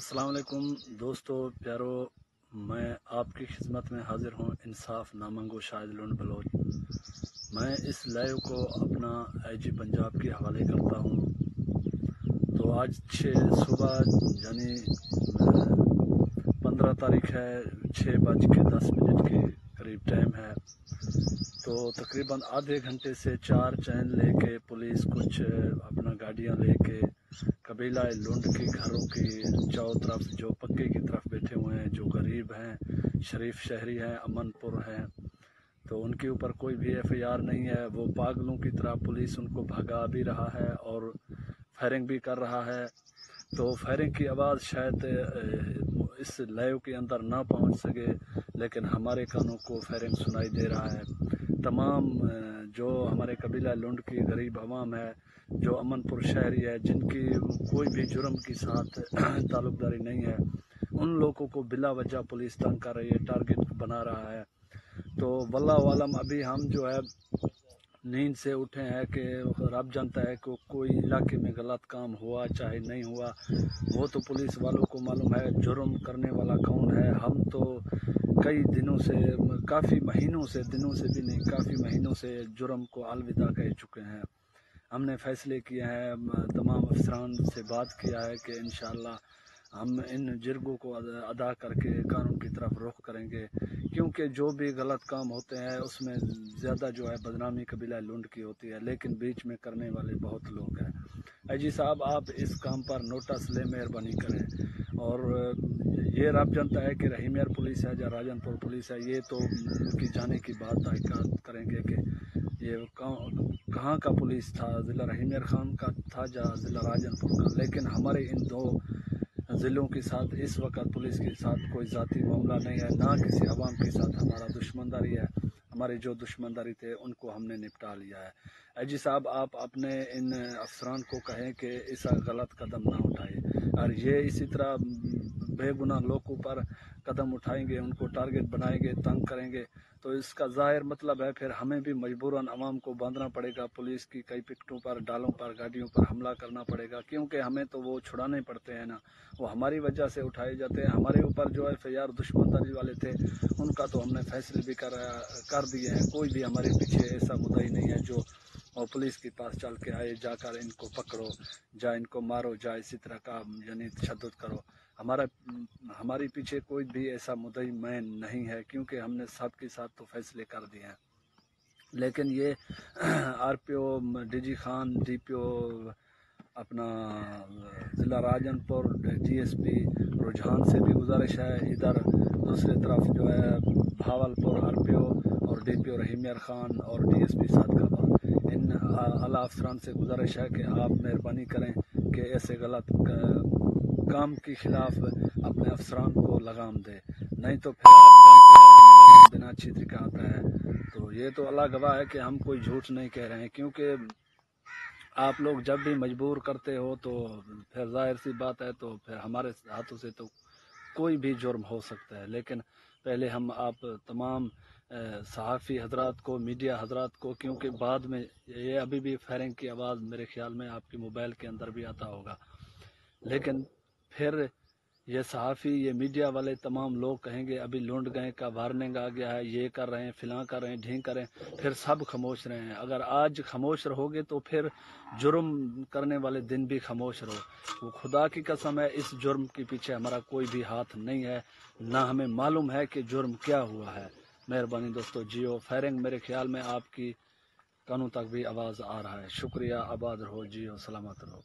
अस्सलाम वालेकुम दोस्तों, प्यारो, मैं आपकी खिदमत में हाजिर हूँ इंसाफ नामंगो शाहिद लुंड बलोच। मैं इस लाइव को अपना आईजी पंजाब के हवाले करता हूँ। तो आज छः सुबह, यानी, पंद्रह तारीख है छः बज के दस मिनट के करीब टाइम है। तो तकरीबन आधे घंटे से चार चैन लेके पुलिस कुछ, अपना गाड़ियाँ लेके कबीला लुंड के घरों की चारों तरफ़ जो पक्के की तरफ़ बैठे हुए हैं, जो गरीब हैं, शरीफ शहरी हैं, अमनपुर हैं तो उनके ऊपर कोई भी एफआईआर नहीं है। वो पागलों की तरह पुलिस उनको भगा भी रहा है और फायरिंग भी कर रहा है। तो फायरिंग की आवाज़ शायद इस लाइव के अंदर ना पहुँच सके, लेकिन हमारे कानों को फायरिंग सुनाई दे रहा है। तमाम जो हमारे कबीला लुंड की गरीब आवाम है, जो अमनपुर शहरी है, जिनकी कोई भी जुर्म के साथ ताल्लुकदारी नहीं है, उन लोगों को बिला वजह पुलिस तंग कर रही है, टारगेट बना रहा है। तो वल्ला वालम, अभी हम जो है, नींद से उठे हैं कि रब जानता है कि कोई इलाके में गलत काम हुआ चाहे नहीं हुआ, वो तो पुलिस वालों को मालूम है, जुर्म करने वाला कौन है। हम तो कई दिनों से, काफ़ी महीनों से, दिनों से भी नहीं, काफ़ी महीनों से जुर्म को अलविदा कह चुके हैं। हमने फैसले किए हैं तमाम अफसरान से बात किया है कि इन हम इन जिरगों को अदा करके कानून की तरफ़ रुख करेंगे, क्योंकि जो भी गलत काम होते हैं, उसमें ज़्यादा जो है बदनामी कबीला लुंड की होती है, लेकिन बीच में करने वाले बहुत लोग हैं। अजी साहब, आप इस काम पर नोटिस ले मेहरबानी करें। और ये रब जानता है कि रहीमियर पुलिस है, या राजनपुर पुलिस है, ये तो उनकी जाने की बात तहकीकत करेंगे कि ये कहाँ का पुलिस था? ज़िला रहीमियर खान का था या ज़िला राजनपुर का? लेकिन हमारे इन दो ज़िलों के साथ, इस वक्त पुलिस के साथ कोई ज़ाती मामला नहीं है, ना किसी आवाम के साथ हमारा दुश्मनदारी है। हमारे जो दुश्मनदारी थे, उनको हमने निपटा लिया है। एजी साहब, आप अपने इन अफसरान को कहें कि ऐसा गलत कदम ना उठाए। और ये इसी तरह बेगुनाह लोगों पर कदम उठाएँगे, उनको टारगेट बनाएँगे, तंग करेंगे। तो इसका ज़ाहिर मतलब है, फिर हमें भी मजबूरन आवाम को बांधना पड़ेगा, पुलिस की कई पिकटों पर, डालों पर, गाड़ियों पर हमला करना पड़ेगा, क्योंकि हमें तो वो छुड़ाने पड़ते हैं ना। वो हमारी वजह से उठाए जाते हैं। हमारे ऊपर जो एफ़ आई आर दुश्मनदारी वाले थे, उनका तो हमने फैसले भी कर कर दिए हैं। कोई भी हमारे पीछे ऐसा मुद्दा ही नहीं है जो और पुलिस के पास चल के आए, जाकर इनको पकड़ो, जा इनको मारो, जा इसी तरह का, यानी तशद करो। हमारा, हमारे पीछे कोई भी ऐसा मुदई मैन नहीं है, क्योंकि हमने सबके साथ तो फैसले कर दिए हैं। लेकिन ये, आरपीओ, डीजी खान, डीपीओ, अपना, ज़िला राजनपुर जीएसपी रुझान से भी गुजारिश है। इधर दूसरी तरफ़ जो है, भावलपुर, आरपीओ और डीपीओ रहीमियर खान और डीएसपी सादकाबाद इन अला अफसरान से गुजारिश है कि आप मेहरबानी करें कि ऐसे गलत काम के खिलाफ अपने अफसरान को लगाम दे। नहीं तो फिर आप जानते हैं, हमें लगाम अच्छी तरीके आता है। तो ये तो अल्लाह गवाह है कि हम कोई झूठ नहीं कह रहे हैं, क्योंकि आप लोग जब भी मजबूर करते हो तो फिर ज़ाहिर सी बात है तो फिर हमारे हाथों से तो कोई भी जुर्म हो सकता है। लेकिन पहले हम आप तमाम सहाफ़ी हजरात को, मीडिया हजरात को, क्योंकि बाद में ये अभी भी फायरिंग की आवाज़ मेरे ख्याल में आपके मोबाइल के अंदर भी आता होगा। लेकिन फिर ये सहाफ़ी, ये मीडिया वाले तमाम लोग कहेंगे, अभी लूट गए, का वार्निंग आ गया है, ये कर रहे हैं, फिला कर रहे हैं, ढींग कर फिर सब खामोश रहे हैं। अगर आज खामोश रहोगे तो फिर जुर्म करने वाले दिन भी खामोश रहो। वो खुदा की कसम है, इस जुर्म के पीछे हमारा कोई भी हाथ नहीं है, ना हमें मालूम है कि जुर्म क्या हुआ है। मेहरबानी दोस्तों, जियो फायरिंग, मेरे ख्याल में आपकी कानों तक भी आवाज़ आ रहा है। शुक्रिया, आबाद रहो, जियो, सलामत रहो।